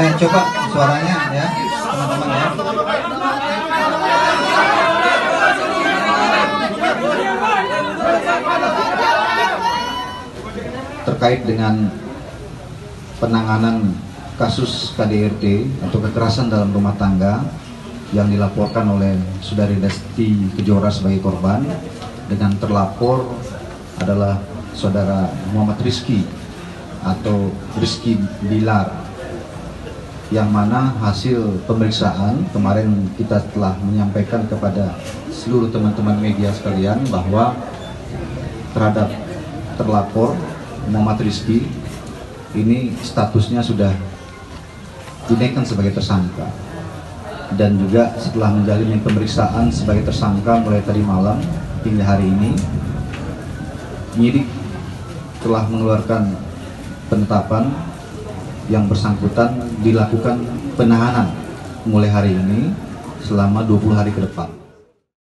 Eh coba suaranya ya teman-teman ya. Terkait dengan penanganan kasus KDRT atau kekerasan dalam rumah tangga yang dilaporkan oleh Saudari Desti Kejora sebagai korban. Dengan terlapor adalah Saudara Muhammad Rizki atau Rizky Bilar yang mana hasil pemeriksaan kemarin kita telah menyampaikan kepada seluruh teman-teman media sekalian bahwa terhadap terlapor Muhammad Rizki ini statusnya sudah dinaikkan sebagai tersangka dan juga setelah menjalani pemeriksaan sebagai tersangka mulai tadi malam hingga hari ini penyidik telah mengeluarkan penetapan yang bersangkutan dilakukan penahanan mulai hari ini selama 20 hari ke depan.